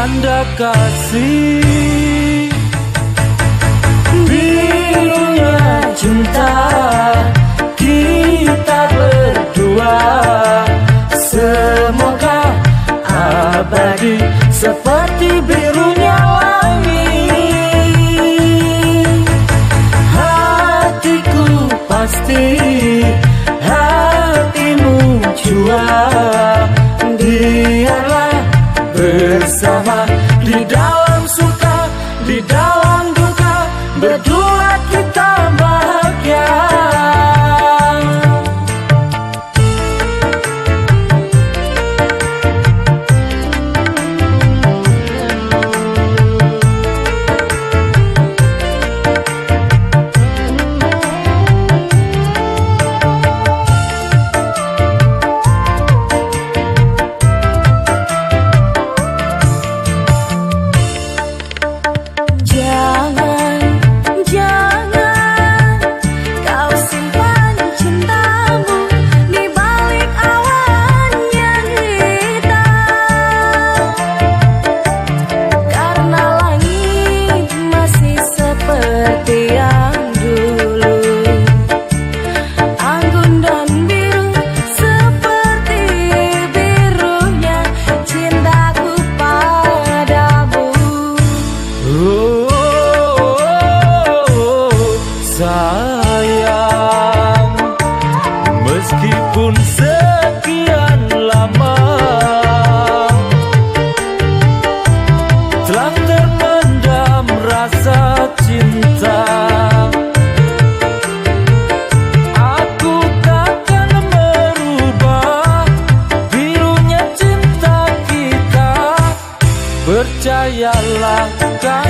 tanda kasih birunya cinta. di dalam suka di dalam sayang. Meskipun sekian lama Telah terpendam rasa cinta. Aku takkan merubah Birunya cinta kita. Percayalah kan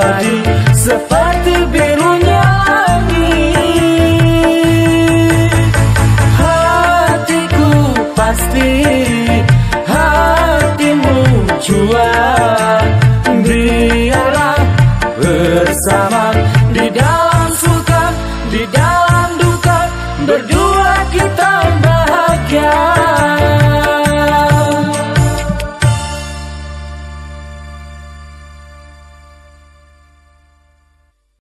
abadi seperti birunya langit hatiku pasti hatimu jua. Biarlah bersama di dalam suka di dalam duka. Berdua kita bahagia.